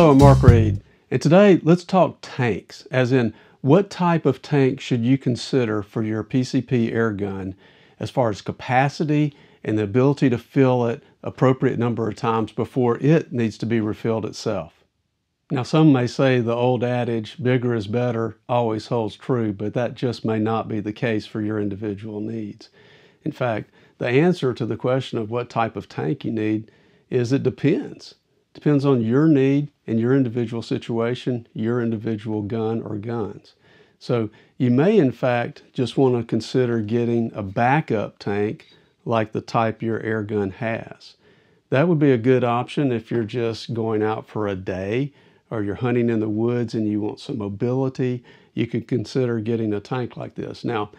Hello, I'm Mark Reed, and today let's talk tanks, as in what type of tank should you consider for your PCP air gun as far as capacity and the ability to fill it appropriate number of times before it needs to be refilled itself. Now some may say the old adage, bigger is better, always holds true, but that just may not be the case for your individual needs. In fact, the answer to the question of what type of tank you need is it depends. Depends on your need and your individual situation, your individual gun or guns. So you may in fact just want to consider getting a backup tank like the type your air gun has. That would be a good option if you're just going out for a day or you're hunting in the woods and you want some mobility. You could consider getting a tank like this. Now,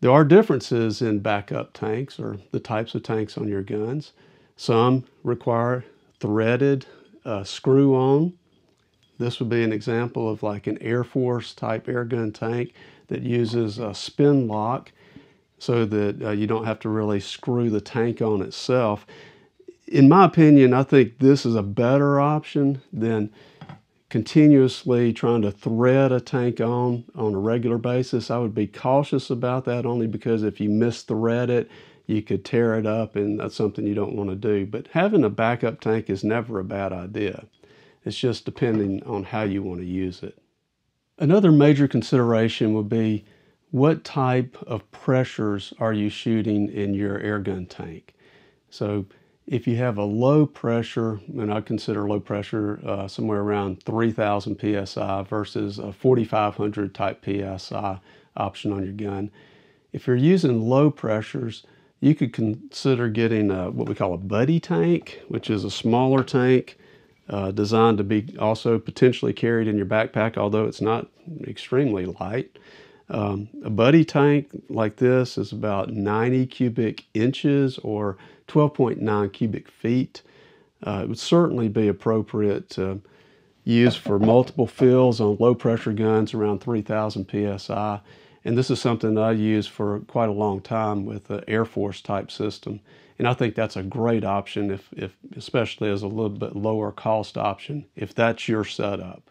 there are differences in backup tanks or the types of tanks on your guns. Some require threaded uh, screw on. This would be an example of like an Air Force type airgun tank that uses a spin lock so that uh, you don't have to really screw the tank on itself. In my opinion, I think this is a better option than continuously trying to thread a tank on on a regular basis. I would be cautious about that only because if you misthread it, you could tear it up and that's something you don't want to do. But having a backup tank is never a bad idea. It's just depending on how you want to use it. Another major consideration would be what type of pressures are you shooting in your airgun tank? So if you have a low pressure, and I consider low pressure uh, somewhere around 3,000 psi versus a 4,500 type psi option on your gun. If you're using low pressures, you could consider getting a, what we call a buddy tank, which is a smaller tank uh, designed to be also potentially carried in your backpack, although it's not extremely light. Um, a buddy tank like this is about 90 cubic inches or 12.9 cubic feet. Uh, it would certainly be appropriate to use for multiple fills on low pressure guns around 3000 psi and this is something that I use for quite a long time with the Air Force type system. And I think that's a great option, if, if, especially as a little bit lower cost option, if that's your setup.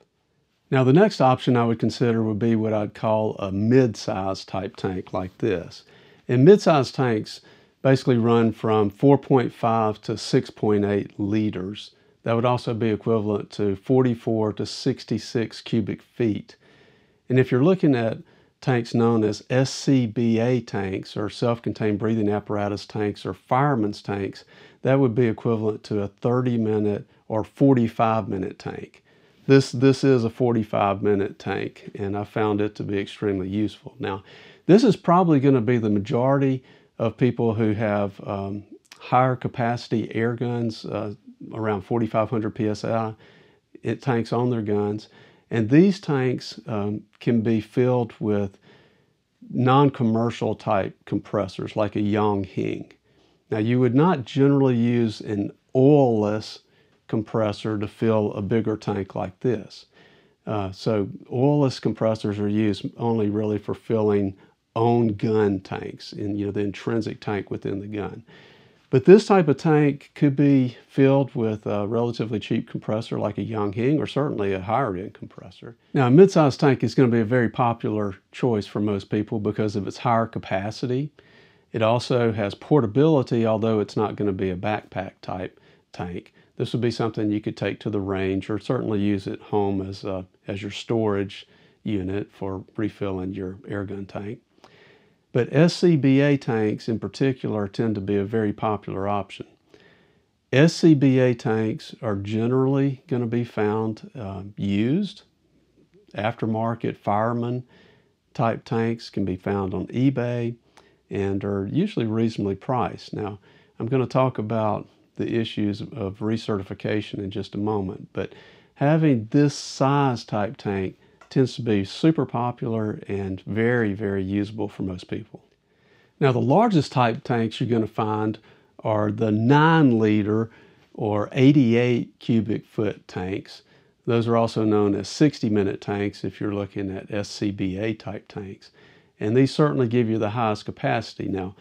Now the next option I would consider would be what I'd call a mid-size type tank like this. And mid-size tanks basically run from 4.5 to 6.8 liters. That would also be equivalent to 44 to 66 cubic feet. And if you're looking at tanks known as SCBA tanks or self-contained breathing apparatus tanks or fireman's tanks, that would be equivalent to a 30 minute or 45 minute tank. This, this is a 45 minute tank and I found it to be extremely useful. Now, this is probably going to be the majority of people who have um, higher capacity air guns, uh, around 4,500 psi it, tanks on their guns. And these tanks um, can be filled with non-commercial type compressors like a Yonghe. Now you would not generally use an oilless compressor to fill a bigger tank like this. Uh, so oilless compressors are used only really for filling own gun tanks and you know the intrinsic tank within the gun. But this type of tank could be filled with a relatively cheap compressor like a Yonghe or certainly a higher end compressor. Now a mid-sized tank is going to be a very popular choice for most people because of its higher capacity. It also has portability, although it's not going to be a backpack type tank. This would be something you could take to the range or certainly use at home as, a, as your storage unit for refilling your airgun tank. But SCBA tanks in particular tend to be a very popular option. SCBA tanks are generally going to be found uh, used. Aftermarket fireman type tanks can be found on eBay and are usually reasonably priced. Now, I'm going to talk about the issues of recertification in just a moment, but having this size type tank tends to be super popular and very, very usable for most people. Now the largest type tanks you're going to find are the 9 liter or 88 cubic foot tanks. Those are also known as 60 minute tanks if you're looking at SCBA type tanks. And these certainly give you the highest capacity. Now,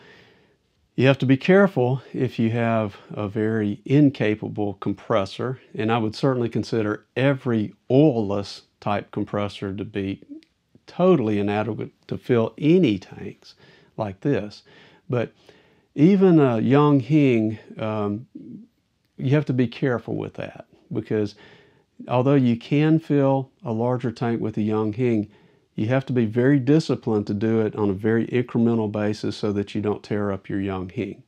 You have to be careful if you have a very incapable compressor, and I would certainly consider every oilless type compressor to be totally inadequate to fill any tanks like this. But even a Yonghe, um, you have to be careful with that because although you can fill a larger tank with a Yonghe, you have to be very disciplined to do it on a very incremental basis so that you don't tear up your Yonghe.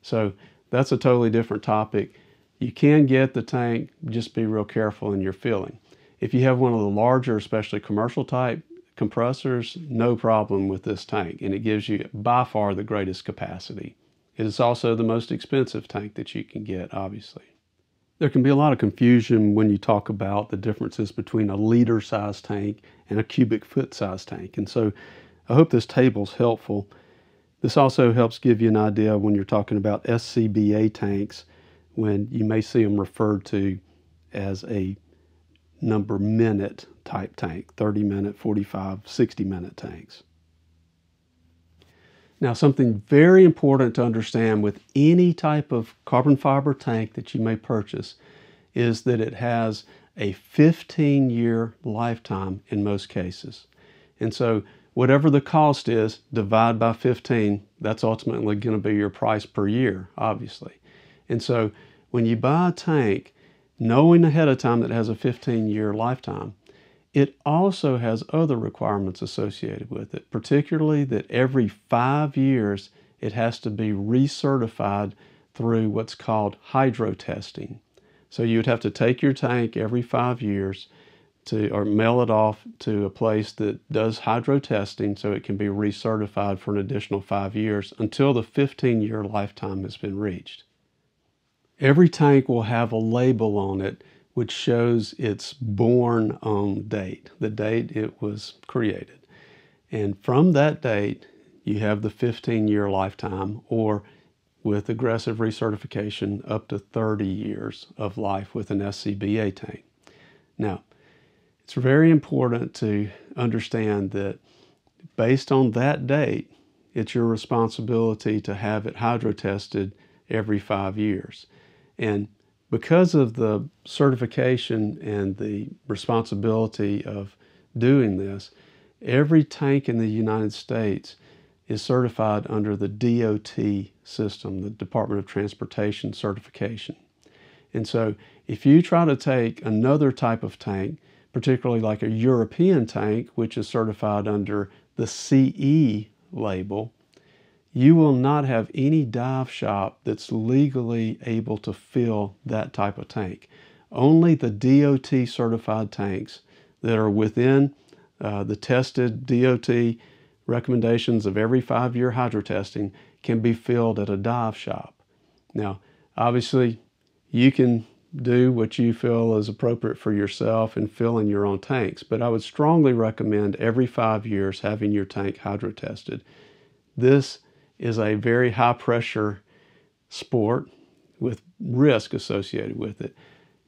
So that's a totally different topic. You can get the tank, just be real careful in your filling. If you have one of the larger, especially commercial type compressors, no problem with this tank, and it gives you by far the greatest capacity. It is also the most expensive tank that you can get, obviously. There can be a lot of confusion when you talk about the differences between a liter size tank and a cubic foot size tank. And so I hope this table is helpful. This also helps give you an idea when you're talking about SCBA tanks when you may see them referred to as a number minute type tank, 30 minute, 45, 60 minute tanks. Now, something very important to understand with any type of carbon fiber tank that you may purchase is that it has a 15 year lifetime in most cases. And so, whatever the cost is, divide by 15, that's ultimately going to be your price per year, obviously. And so, when you buy a tank, knowing ahead of time that it has a 15 year lifetime, it also has other requirements associated with it, particularly that every five years it has to be recertified through what's called hydro testing. So you would have to take your tank every five years to or mail it off to a place that does hydro testing so it can be recertified for an additional five years until the 15 year lifetime has been reached. Every tank will have a label on it which shows its born on date, the date it was created. And from that date, you have the 15 year lifetime, or with aggressive recertification, up to 30 years of life with an SCBA tank. Now, it's very important to understand that based on that date, it's your responsibility to have it hydro tested every five years. And because of the certification and the responsibility of doing this, every tank in the United States is certified under the DOT system, the Department of Transportation certification. And so if you try to take another type of tank, particularly like a European tank, which is certified under the CE label, you will not have any dive shop that's legally able to fill that type of tank. Only the DOT certified tanks that are within uh, the tested DOT recommendations of every five year hydro testing can be filled at a dive shop. Now, obviously, you can do what you feel is appropriate for yourself and fill in your own tanks, but I would strongly recommend every five years having your tank hydro tested. This is a very high pressure sport with risk associated with it.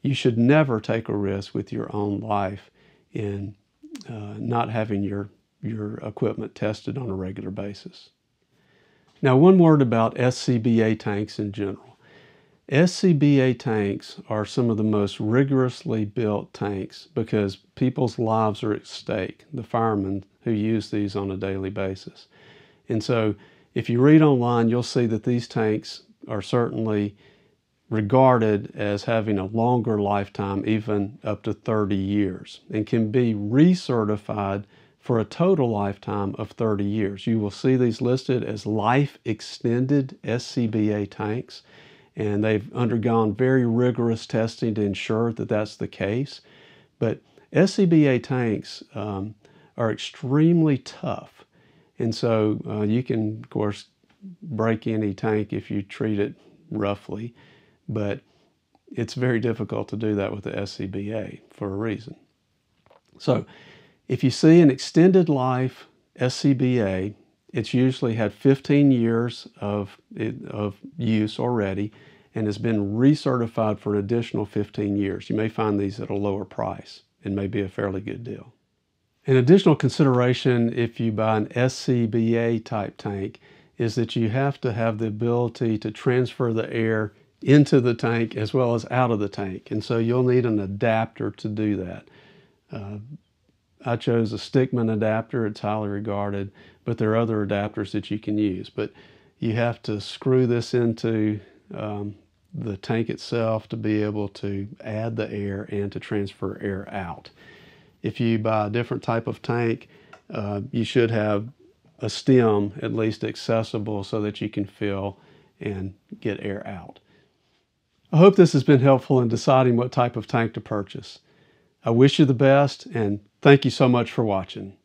You should never take a risk with your own life in uh, not having your, your equipment tested on a regular basis. Now, one word about SCBA tanks in general. SCBA tanks are some of the most rigorously built tanks because people's lives are at stake, the firemen who use these on a daily basis. And so if you read online, you'll see that these tanks are certainly regarded as having a longer lifetime, even up to 30 years, and can be recertified for a total lifetime of 30 years. You will see these listed as life extended SCBA tanks, and they've undergone very rigorous testing to ensure that that's the case. But SCBA tanks um, are extremely tough and so uh, you can, of course, break any tank if you treat it roughly, but it's very difficult to do that with the SCBA for a reason. So if you see an extended life SCBA, it's usually had 15 years of, of use already and has been recertified for an additional 15 years. You may find these at a lower price and may be a fairly good deal. An additional consideration if you buy an SCBA type tank is that you have to have the ability to transfer the air into the tank as well as out of the tank. And so you'll need an adapter to do that. Uh, I chose a Stickman adapter, it's highly regarded, but there are other adapters that you can use. But you have to screw this into um, the tank itself to be able to add the air and to transfer air out. If you buy a different type of tank, uh, you should have a stem at least accessible so that you can fill and get air out. I hope this has been helpful in deciding what type of tank to purchase. I wish you the best and thank you so much for watching.